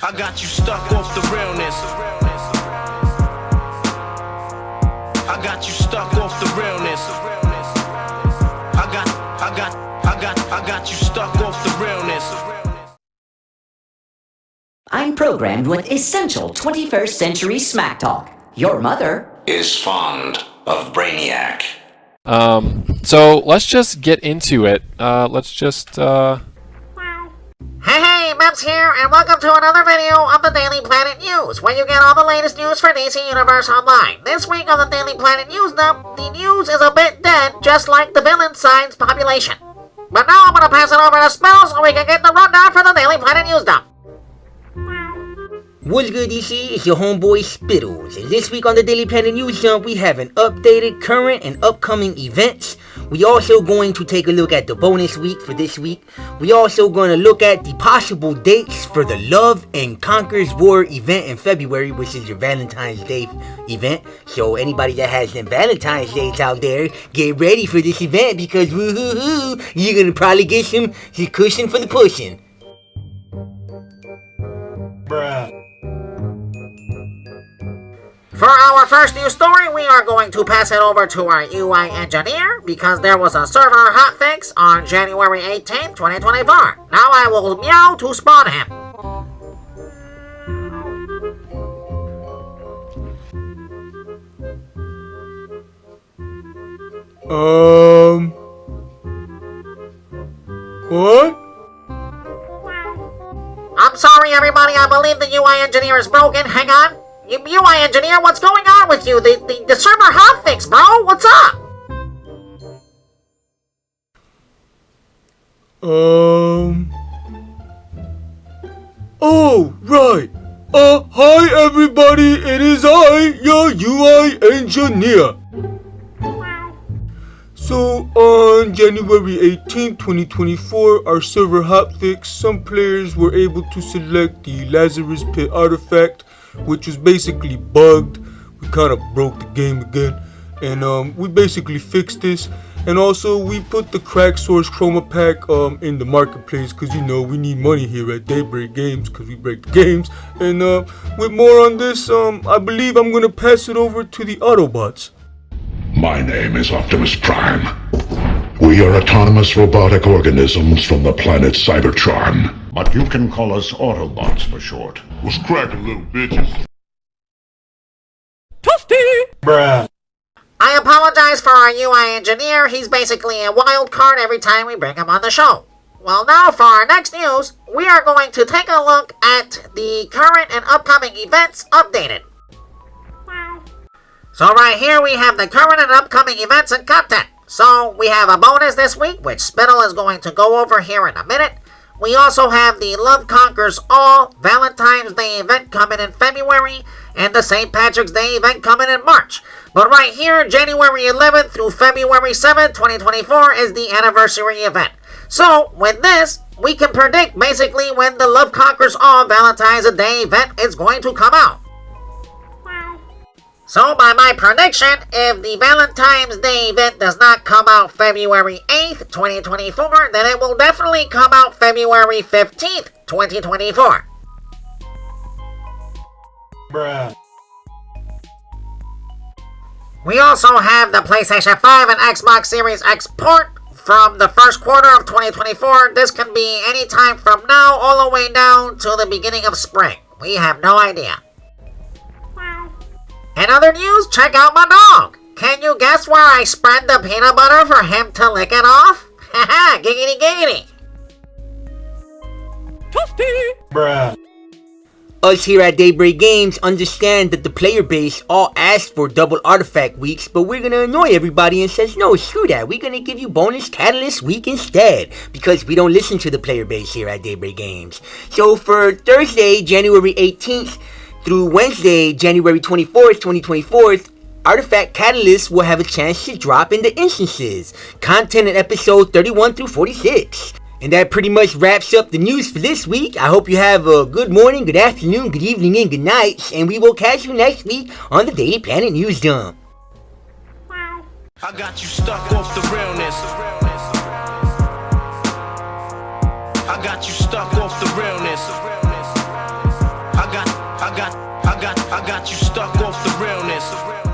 I got you stuck off the realness. I got you stuck off the realness. I got, I got, I got, I got you stuck off the realness. I'm programmed with essential 21st century smack talk. Your mother is fond of Brainiac. Um, so let's just get into it. Uh, let's just, uh... Hey, here, and welcome to another video of the Daily Planet News, where you get all the latest news for DC Universe Online. This week on the Daily Planet News Dump, the news is a bit dead, just like the villain sign's population. But now I'm gonna pass it over to Spell so we can get the rundown for the Daily Planet News Dump. What's good, DC? It's your homeboy Spittles, and this week on the Daily Planet News Dump, we have an updated, current, and upcoming events. We also going to take a look at the bonus week for this week. We also going to look at the possible dates for the Love and Conquers All event in February, which is your Valentine's Day event. So anybody that has them Valentine's Days out there, get ready for this event because woohoo, you're gonna probably get some cushion for the pushing. Bruh. For our first news story, we are going to pass it over to our UI engineer because there was a server hotfix on January 18, 2024. Now I will meow to spawn him. Um. What? I'm sorry, everybody. I believe the UI engineer is broken. Hang on. UI engineer, what's going on with you? The, the, the server hotfix, bro. What's up? Um. Oh, right. Uh, hi everybody, it is I, your UI engineer. So, on January 18, 2024, our server hotfix, some players were able to select the Lazarus Pit artifact, which was basically bugged. We kind of broke the game again. And um, we basically fixed this. And also, we put the Crack Source Chroma Pack um, in the marketplace because you know we need money here at Daybreak Games because we break the games. And uh, with more on this, um, I believe I'm going to pass it over to the Autobots. My name is Optimus Prime. We are autonomous robotic organisms from the planet Cybertron. But you can call us Autobots for short. What's cracking, little bitches? Toasty! Bruh. I apologize for our UI engineer. He's basically a wild card every time we bring him on the show. Well, now for our next news, we are going to take a look at the current and upcoming events updated. So right here we have the current and upcoming events and content. So we have a bonus this week, which Spittle is going to go over here in a minute. We also have the Love Conquers All Valentine's Day event coming in February and the St. Patrick's Day event coming in March. But right here, January 11th through February 7th, 2024 is the anniversary event. So with this, we can predict basically when the Love Conquers All Valentine's Day event is going to come out. So by my prediction, if the Valentine's Day event does not come out February 8th, 2024, then it will definitely come out February 15th, 2024. Bruh. We also have the PlayStation 5 and Xbox Series X port from the first quarter of 2024. This can be any time from now all the way down to the beginning of spring. We have no idea. In other news, check out my dog. Can you guess where I spread the peanut butter for him to lick it off? Haha, giggity giggity. Bruh. Us here at Daybreak Games understand that the player base all asked for double artifact weeks, but we're gonna annoy everybody and says no, screw that. We're gonna give you bonus catalyst week instead because we don't listen to the player base here at Daybreak Games. So for Thursday, January 18th through Wednesday, January 24th, 2024, Artifact Catalyst will have a chance to drop in the instances. Content in episode 31 through 46. And that pretty much wraps up the news for this week. I hope you have a good morning, good afternoon, good evening, and good night. And we will catch you next week on the Daily Planet News Dump. I got you stuck off the realness. I got you stuck off the realness. I got, I got you stuck off the realness.